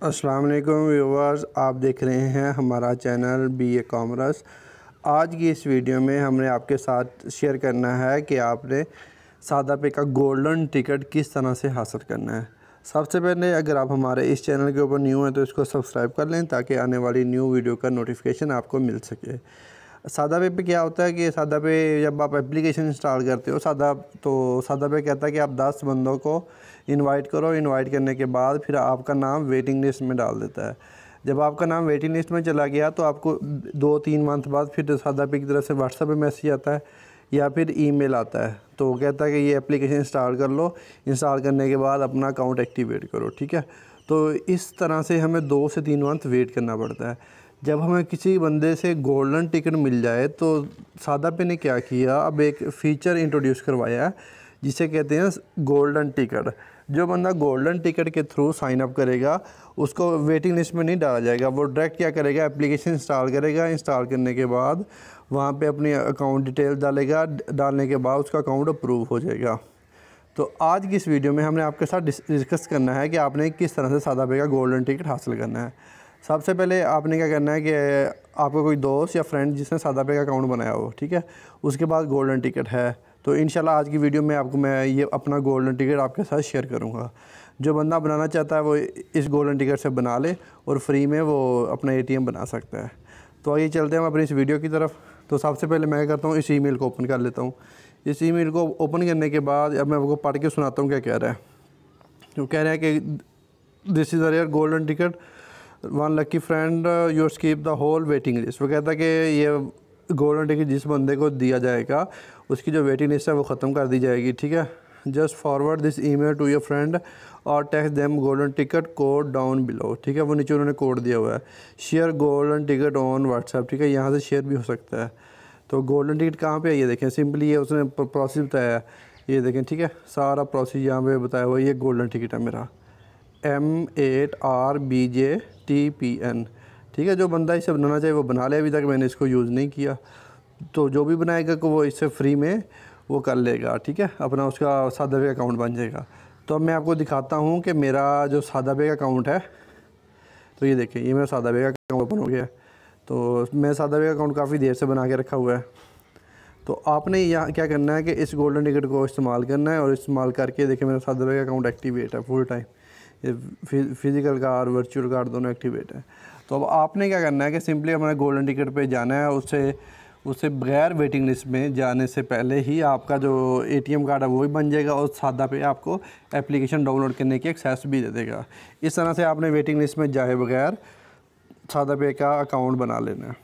अस्सलाम वालेकुम व्यूवर्स, आप देख रहे हैं हमारा चैनल बी ए कॉमर्स। आज की इस वीडियो में हमने आपके साथ शेयर करना है कि आपने सादा पे का गोल्डन टिकट किस तरह से हासिल करना है। सबसे पहले अगर आप हमारे इस चैनल के ऊपर न्यू हैं तो इसको सब्सक्राइब कर लें ताकि आने वाली न्यू वीडियो का नोटिफिकेशन आपको मिल सके। सादा पे पे क्या होता है कि सादा पे जब आप एप्लीकेशन इंस्टॉल करते हो, सादा तो सादा पे कहता है कि आप दस बंदों को इनवाइट करो। इनवाइट करने के बाद फिर आपका नाम वेटिंग लिस्ट में डाल देता है। जब आपका नाम वेटिंग लिस्ट में चला गया तो आपको दो तीन मंथ बाद फिर सादा पे की तरफ़ से व्हाट्सएप पर मैसेज आता है या फिर ईमेल आता है। तो कहता है कि ये एप्लीकेशन इंस्टॉल कर लो। इंस्टॉल करने के बाद अपना अकाउंट एक्टिवेट करो, ठीक है? तो इस तरह से हमें दो से तीन मंथ वेट करना पड़ता है। जब हमें किसी बंदे से गोल्डन टिकट मिल जाए तो सादा पे ने क्या किया? अब एक फ़ीचर इंट्रोड्यूस करवाया है, जिसे कहते हैं गोल्डन टिकट जो बंदा गोल्डन टिकट के थ्रू साइन अप करेगा, उसको वेटिंग लिस्ट में नहीं डाला जाएगा। वो डायरेक्ट क्या करेगा? एप्लीकेशन इंस्टॉल करेगा। इंस्टॉल करने के बाद वहाँ पे अपनी अकाउंट डिटेल डालेगा। डालने के बाद उसका अकाउंट अप्रूव हो जाएगा। तो आज की इस वीडियो में हमने आपके साथ डिस्कस करना है कि आपने किस तरह से सादा पे का गोल्डन टिकट हासिल करना है। सबसे पहले आपने क्या करना है कि आपका कोई दोस्त या फ्रेंड जिसने सादा पे का अकाउंट बनाया हो, ठीक है? उसके पास गोल्डन टिकट है। तो इन आज की वीडियो में आपको मैं ये अपना गोल्डन टिकट आपके साथ शेयर करूँगा। जो बंदा बनाना चाहता है वो इस गोल्डन टिकट से बना ले और फ्री में वो अपना एटीएम बना सकता है। तो आइए चलते हैं हम अपनी इस वीडियो की तरफ़। तो सबसे पहले मैं करता हूँ, इस ईमेल को ओपन कर लेता हूँ। इस ईमेल को ओपन करने के बाद अब मैं आपको पढ़ के सुनाता हूँ क्या कह रहा है। तो कह रहा है कि this is uh golden ticket one lucky friend you skip the whole waiting list वो कहता है कि ये गोल्डन टिकट जिस बंदे को दिया जाएगा, उसकी जो वेटिंग लिस्ट है वो ख़त्म कर दी जाएगी, ठीक है? Just forward this email to your friend और text them golden ticket code down below ठीक है? वो नीचे उन्होंने कोड दिया हुआ है। Share golden ticket on WhatsApp ठीक है? यहाँ से शेयर भी हो सकता है। तो गोल्डन टिकट कहाँ पे है? ये देखें सिंपली ये उसने प्रोसेस बताया ये देखें, ठीक है? सारा प्रोसेस यहाँ पे बताया हुआ है। ये गोल्डन टिकट है मेरा। M eight R B J T P N ठीक है, जो बंदा इसे बनाना चाहिए वो बना ले, अभी तक मैंने इसको यूज़ नहीं किया। तो जो भी बनाएगा को वो इससे फ्री में वो कर लेगा, ठीक है? अपना उसका सादा पे अकाउंट बन जाएगा। तो अब मैं आपको दिखाता हूँ कि मेरा जो सादा पे अकाउंट है तो ये देखें ये मेरा सादा पे अकाउंट ओपन हो गया। तो मैं सादा पे अकाउंट काफ़ी देर से बना के रखा हुआ है। तो आपने यहाँ क्या करना है कि इस गोल्डन टिकट को इस्तेमाल करना है और इस्तेमाल करके देखिए मेरा सादा पे अकाउंट एक्टिवेट है फुल टाइम। फ़िज़िकल का और वर्चुअल कार्ड दोनों एक्टिवेट है। तो अब आपने क्या करना है कि सिंपली अपना गोल्डन टिकट पे जाना है, उससे उससे बगैर वेटिंग लिस्ट में जाने से पहले ही आपका जो एटीएम कार्ड है वो भी बन जाएगा और सादा पे आपको एप्लीकेशन डाउनलोड करने की एक्सेस भी दे देगा। इस तरह से आपने वेटिंग लिस्ट में जाए बगैर सादा पे का अकाउंट बना लेना है।